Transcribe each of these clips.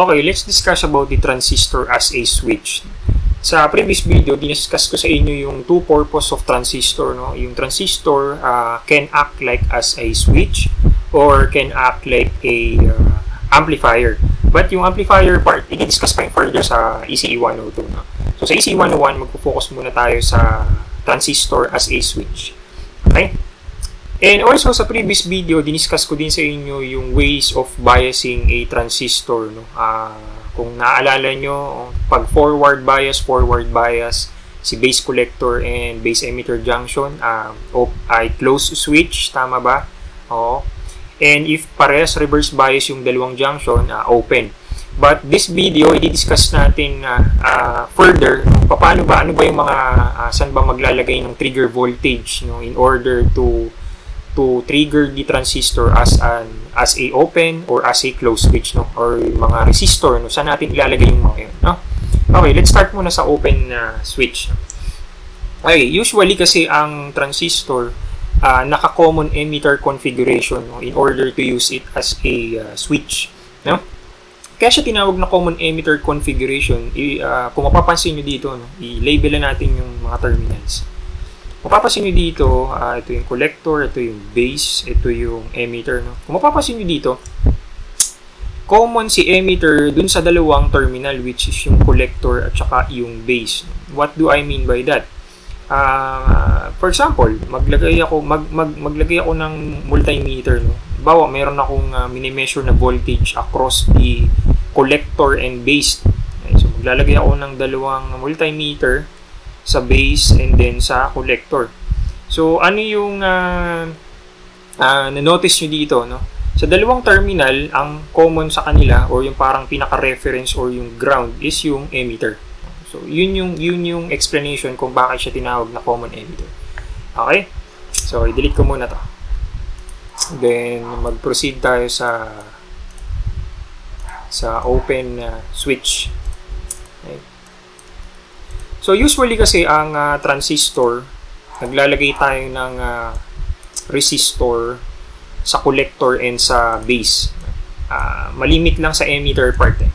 Okay, let's discuss about the transistor as a switch. Sa previous video, diniscuss ko sa inyo yung two purpose of transistor. No? Yung transistor uh, can act like as a switch or can act like a uh, amplifier. But yung amplifier part, i-discuss pa yung further sa ECE 102. No? So sa ECE 101, magpo-focus muna tayo sa transistor as a switch. Okay? And also sa previous video, diniscuss ko din sa inyo yung ways of biasing a transistor. No? Uh, kung naaalala nyo, pag forward bias, forward bias, si base collector and base emitter junction uh, ay close switch, tama ba? Oo. And if parehas reverse bias yung dalawang junction, uh, open. But this video, i-discuss natin uh, uh, further paano ba, ano ba yung mga, uh, saan ba maglalagay ng trigger voltage no, in order to to trigger the transistor as an as a open or as a closed switch no? Or mga resistor no? Saan natin ilalagay yung mga yun no? Okay let's start muna sa open uh, switch. Okay usually kasi ang transistor uh, naka-common emitter configuration no, in order to use it as a uh, switch no? Kaya siya tinawag na common emitter configuration. I, uh, kung mapapansin nyo dito no, i-label natin yung mga terminals Mapapansin nyo dito, uh, ito yung collector, ito yung base, ito yung emitter. No? Kung mapapansin nyo dito, common si emitter dun sa dalawang terminal which is yung collector at saka yung base. What do I mean by that? Uh, for example, maglagay ako mag, mag, maglagay ako ng multimeter no. Bawa meron akong uh, mini-measure na voltage across the collector and base. So maglalagay ako ng dalawang multimeter sa base and then sa collector. So, ano yung uh, uh, na-notice nyo dito, no? Sa dalawang terminal, ang common sa kanila or yung parang pinaka-reference or yung ground is yung emitter. So, yun yung, yun yung explanation kung bakit siya tinawag na common emitter. Okay? So, i-delete ko muna to. Then, mag-proceed tayo sa sa open uh, switch. Okay. So usually kasi ang uh, transistor, naglalagay tayo ng uh, resistor sa collector and sa base. Uh, malimit lang sa emitter part eh.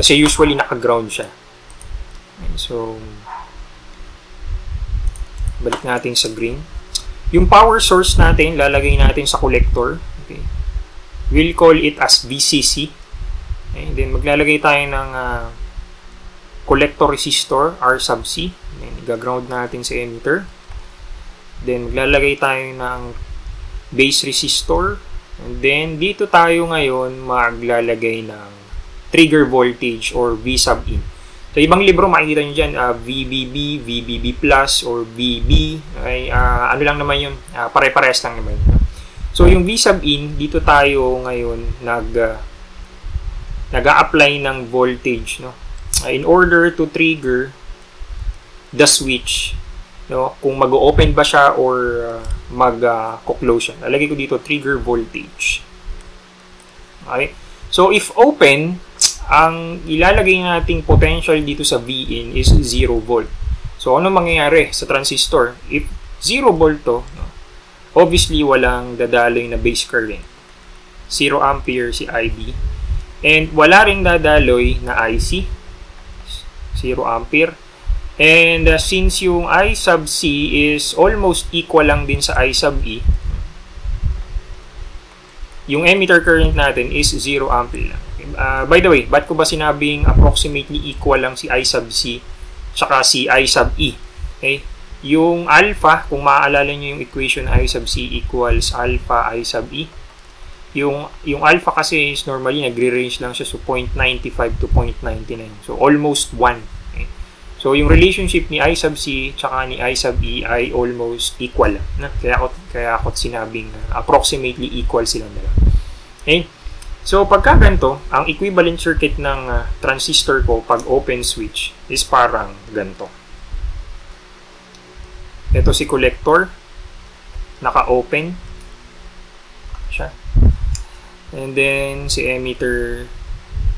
Kasi usually naka-ground siya. So, balik natin sa green. Yung power source natin, lalagay natin sa collector. Okay. We'll call it as VCC. Okay. Then, maglalagay tayo ng uh, collector resistor R sub C. Then, i-ground natin sa emitter. Then, maglalagay tayo ng base resistor. And then, dito tayo ngayon maglalagay ng trigger voltage or V sub in. Sa ibang libro, makikita nyo dyan, uh, VBB, VBB plus, or VB. Okay, uh, ano lang naman yun, uh, pare-pares lang naman. So, yung V sub in, dito tayo ngayon nag, uh, nag-a-apply ng voltage, no? In order to trigger the switch no kung mag-open ba siya or uh, mag-close uh, siya. Lalagay ko dito trigger voltage. Okay? So if open ang ilalagay nating potential dito sa Vin is 0 volt. So ano mangyayari sa transistor? If 0 volt to no, obviously walang dadaloy na base current. 0 ampere si IB and wala ring dadaloy na IC 0 ampere. And uh, since yung I sub C is almost equal lang din sa I sub E, yung emitter current natin is 0 ampere lang. Uh, by the way, ba't ko ba sinabing approximately equal lang si I sub C tsaka si I sub E? Okay? Yung alpha, kung maaalala nyo yung equation I sub C equals alpha I sub E, yung, yung alpha kasi is normally nagre-range lang siya so 0.95 to 0.99. So almost 1. Okay? So yung relationship ni I sub C tsaka ni I sub E ay almost equal. Na? Kaya ako, kaya ako sinabing uh, approximately equal silang dalawa. Okay? So pagka ganito, ang equivalent circuit ng uh, transistor ko pag open switch is parang ganito. Ito si collector, naka-open. And then, si emitter,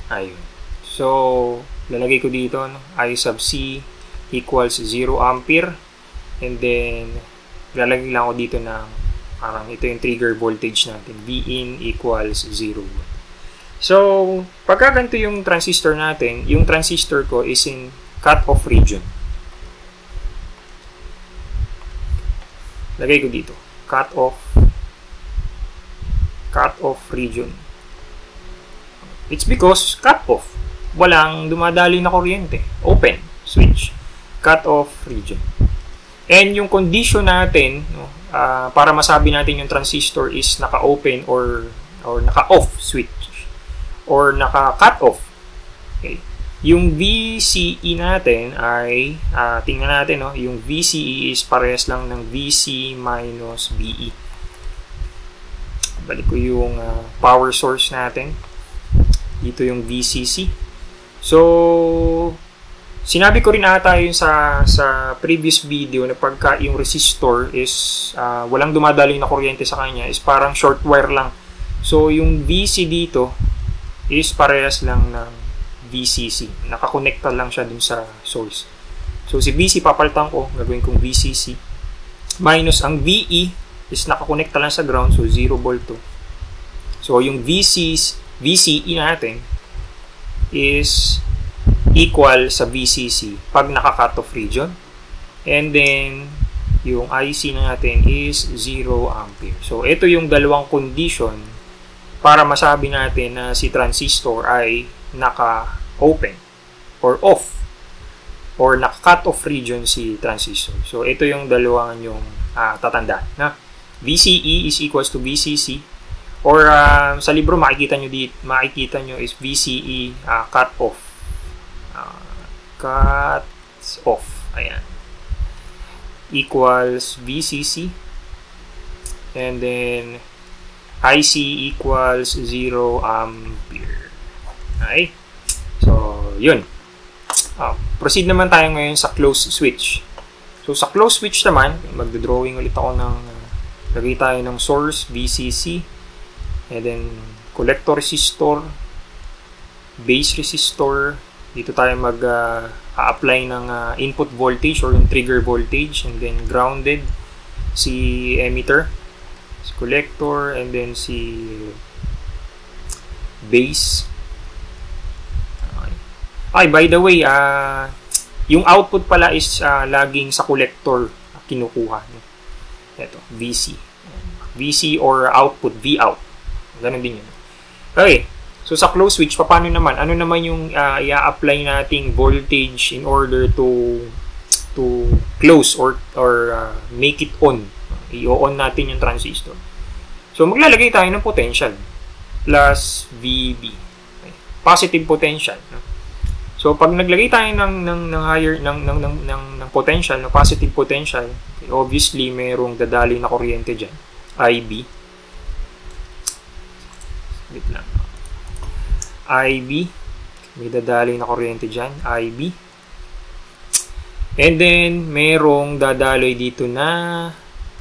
ayun. So, lalagay ko dito, no? I sub C equals 0 ampere. And then, lalagay lang ako dito ng parang ito yung trigger voltage natin. V in equals 0 volt. So, pagka ganito yung transistor natin, yung transistor ko is in cut-off region. Lagay ko dito. Cut-off cut-off region. It's because cut-off. Walang dumadali na kuryente. Open. Switch. Cut-off region. And yung condition natin, no, uh, para masabi natin yung transistor is naka-open or or naka-off switch or naka-cut off. Okay. Yung VCE natin ay, uh, tingnan natin, no? yung VCE is parehas lang ng VC minus BE. Balik ko yung uh, power source natin. Dito yung VCC. So, sinabi ko rin ata yun sa, sa previous video na pagka yung resistor is uh, walang dumadaling na kuryente sa kanya is parang short wire lang. So, yung VC dito is parehas lang ng VCC. Nakakonekta lang siya dun sa source. So, si VC papalitan ko, gagawin kong VCC. Minus ang VE is nakakonekta lang sa ground, so 0 volt to. So, yung VC's, VCE natin is equal sa VCC pag naka-cut off region. And then, yung IC natin is 0 ampere. So, ito yung dalawang condition para masabi natin na si transistor ay naka-open or off or naka-cut off region si transistor. So, ito yung dalawang yung uh, tatandaan. Na? VCE is equals to VCC or uh, sa libro makikita nyo dito, makikita nyo is VCE uh, cut off. Uh, cut off. Ayan. Equals VCC and then IC equals 0 ampere. Okay? So, yun. Uh, proceed naman tayo ngayon sa close switch. So, sa close switch naman, magdodrawing ulit ako ng, lagay tayo ng source, VCC, and then collector resistor, base resistor, dito tayo mag-apply uh, ng uh, input voltage or yung trigger voltage, and then grounded si emitter si collector and then si base. Okay. ay by the way uh, yung output pala is uh, laging sa collector kinukuha ito VC VC or output V out ganun din yun okay so sa close switch paano naman ano naman yung uh, i-apply nating voltage in order to to close or or uh, make it on i-on natin yung transistor. So, maglalagay tayo ng potential plus VB. Okay. Positive potential. No? So, pag naglagay tayo ng, ng, ng higher, ng, ng, ng, ng, ng potential, ng positive potential, obviously, mayroong dadali na kuryente dyan. IB. Wait lang. IB. May dadali na kuryente dyan. IB. And then, merong dadaloy dito na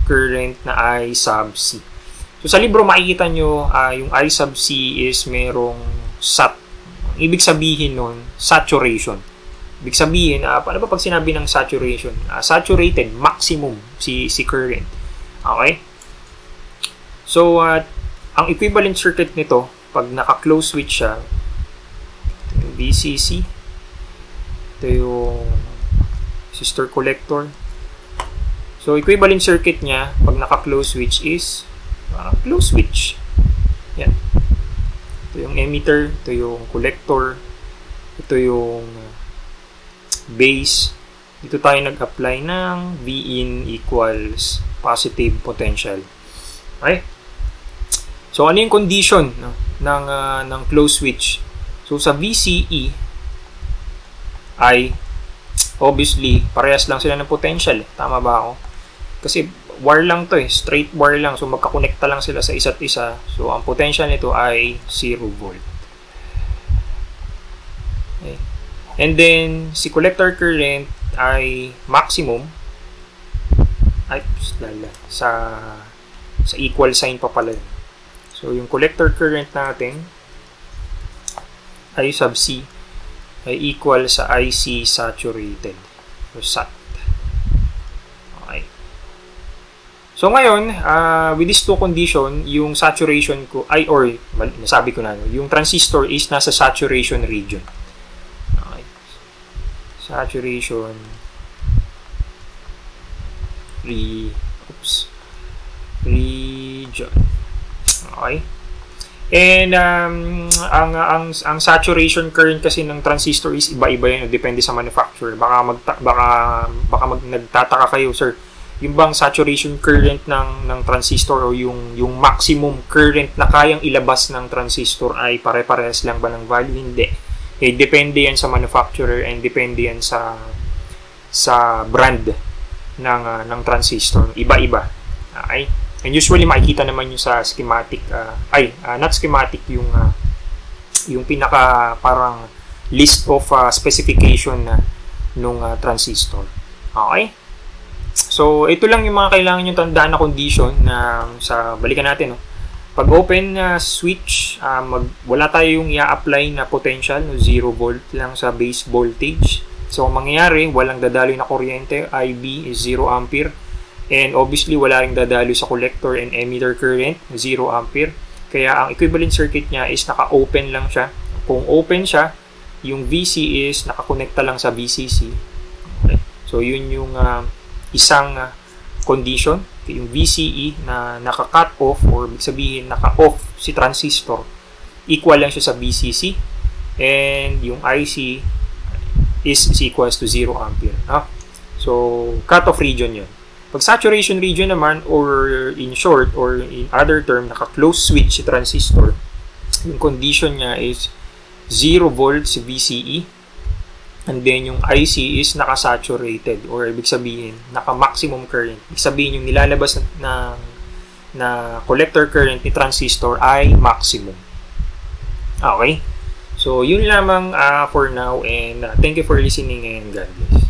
current na I sub C. So sa libro makikita nyo uh, yung I sub C is merong sat. Ibig sabihin nun, saturation. Ibig sabihin, uh, paano ba pag sinabi ng saturation? Uh, saturated, maximum si, si current. Okay? So, uh, ang equivalent circuit nito, pag naka-close switch siya, VCC, ito yung sister collector, So, equivalent circuit niya, pag naka-close switch is, uh, close switch. Yan. Ito yung emitter, ito yung collector, ito yung base. Dito tayo nag-apply ng Vin equals positive potential. Okay? So, ano yung condition no, ng, uh, ng close switch? So, sa VCE ay obviously, parehas lang sila ng potential. Tama ba ako? Kasi wire lang to eh, straight wire lang. So magkakonekta lang sila sa isa't isa. So ang potential nito ay 0 volt. Okay. And then si collector current ay maximum ay lala, sa sa equal sign pa pala. So yung collector current natin ay sub C ay equal sa IC saturated or SAT. So ngayon, uh, with these two condition, yung saturation ko, ay, or, nasabi ko na, no, yung transistor is nasa saturation region. Okay. Saturation re, oops, region. Okay. And um, ang ang ang saturation current kasi ng transistor is iba-iba yan, depende sa manufacturer. Baka mag baka baka mag nagtataka kayo, sir yung bang saturation current ng ng transistor o yung yung maximum current na kayang ilabas ng transistor ay pare-parehas lang ba ng value? Hindi. Eh depende yan sa manufacturer and depende yan sa sa brand ng uh, ng transistor. Iba-iba. Okay? And usually makikita naman yung sa schematic uh, ay uh, not schematic yung uh, yung pinaka parang list of uh, specification na nung uh, transistor. Okay So, ito lang yung mga kailangan nyo tandaan na condition na sa balikan natin. No? Pag open na uh, switch, uh, mag, wala tayong i-apply na potential, no? 0 volt lang sa base voltage. So, ang mangyayari, walang dadaloy na kuryente, IB is 0 ampere. And obviously, wala rin dadaloy sa collector and emitter current, 0 ampere. Kaya ang equivalent circuit niya is naka-open lang siya. Kung open siya, yung VC is nakakonekta lang sa VCC. Okay. So, yun yung uh, isang uh, condition, yung VCE na naka-cut off or sabihin naka-off si transistor, equal lang siya sa VCC and yung IC is, is equals to 0 ampere. No? So, cut-off region yun. Pag saturation region naman, or in short, or in other term, naka-close switch si transistor, yung condition niya is 0 volts VCE And then yung IC is naka-saturated or ibig sabihin naka-maximum current. Ibig sabihin yung nilalabas na, na, collector current ni transistor ay maximum. Okay? So, yun lamang uh, for now and uh, thank you for listening and God bless.